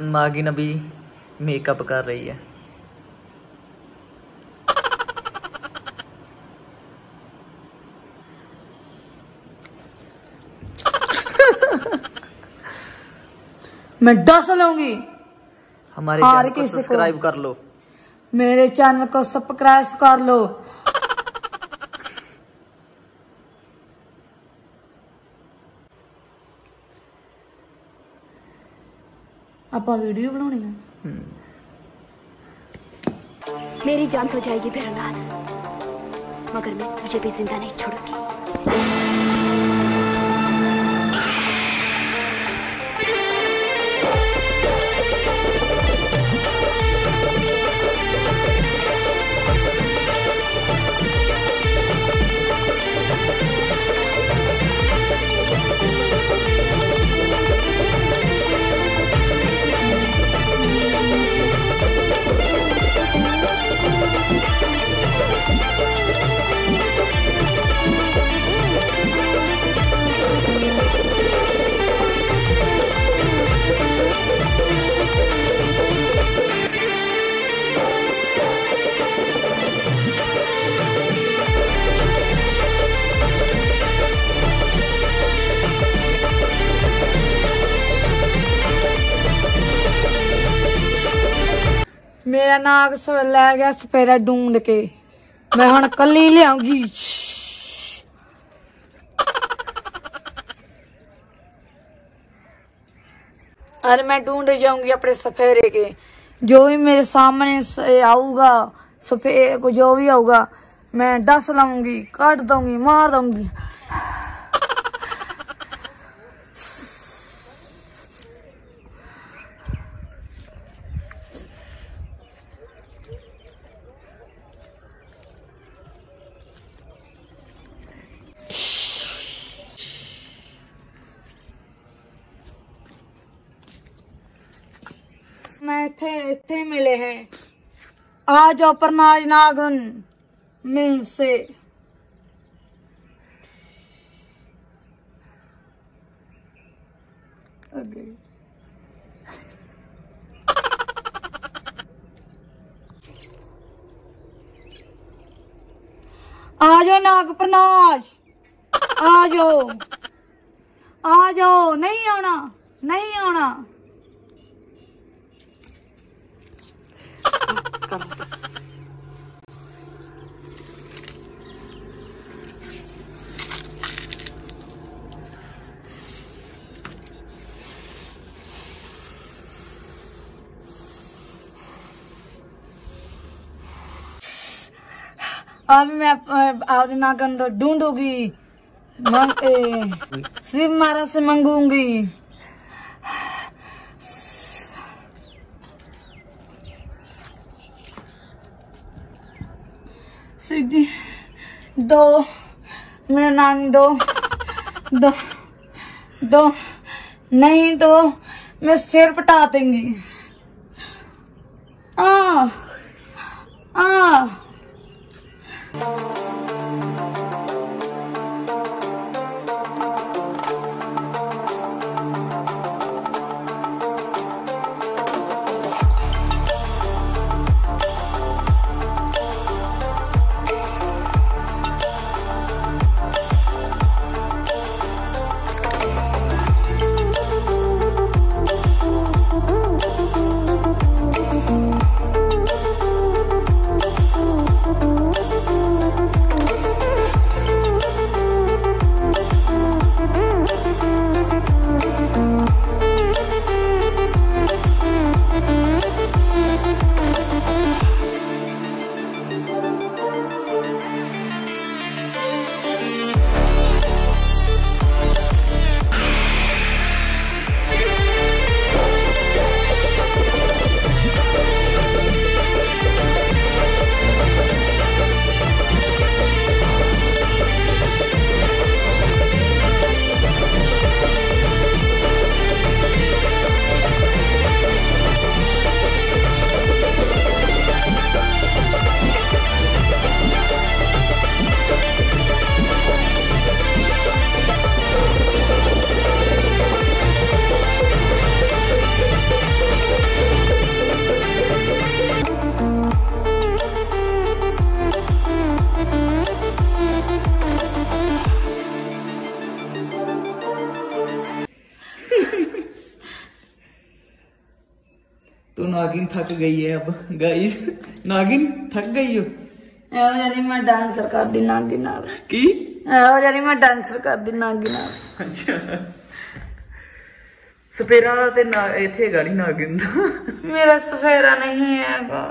नागिन अभी मेकअप कर रही है। मैं दस लूँगी। हमारे चैनल को। सब्सक्राइब कर लो। मेरे चैनल को सब्सक्राइब कर लो। ਆਪਾਂ ਵੀਡੀਓ ਬਣਾਉਣੀ ਆ मेरी जान तो जाएगी फिर अनाथ मगर मैं तुझे भी जिंदा नहीं छोड़ूंगी मेरा नाग सवेला गया सपेरा ढूंढ के मैं हम कल लिया लियागी अरे मैं ढूंढ जाऊँगी अपने सफेरे के जो भी मेरे सामने आऊगा सफ़ेद को जो भी आऊगा मैं डस लाऊँगी काट दूँगी मार दूँगी मैं इथे मिले हैं। आ जाओ प्रनाज नागन मिल से। Okay. आ जाओ नाग प्रनाश आ जाओ आ जाओ नहीं आना। नहीं आना। अब मैं आपके नागन तो ढूंढूँगी। शिव महाराज से मंगूँगी शिव जी दो मेरा नाम दो दो दो नहीं तो मैं सिर पटा देंगी। आ आ। नागिन थक गई है अब गाइस नागिन थक गई हो ਇਹੋ ਜਿਹੀ ਮੈਂ ਡਾਂਸਰ ਕਰਦੀ ਨਾਗੀ ਨਾਲ की ਇਹੋ ਜਿਹੀ ਮੈਂ ਡਾਂਸਰ ਕਰਦੀ ਨਾਗੀ ਨਾਲ ਅੱਛਾ ਸਪੇਰਾ ਤੇ ਨਾ ਇੱਥੇ ਗਾੜੀ ਨਾਗਿਨ ਦਾ ਮੇਰਾ ਸਫੇਰਾ ਨਹੀਂ ਹੈਗਾ